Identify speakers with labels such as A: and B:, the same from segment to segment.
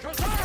A: Trezor!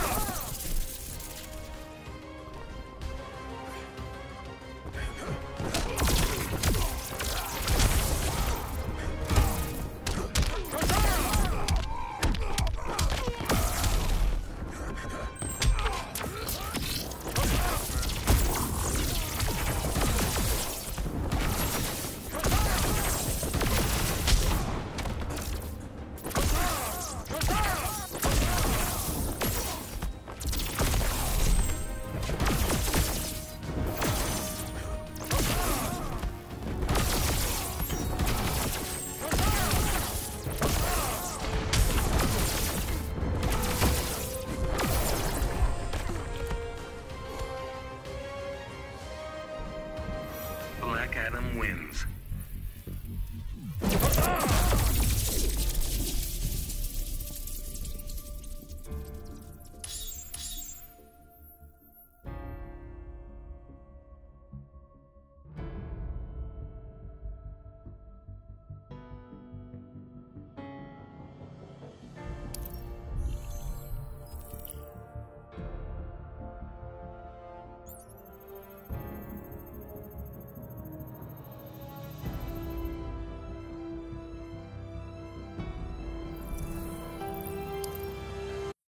A: Adam wins.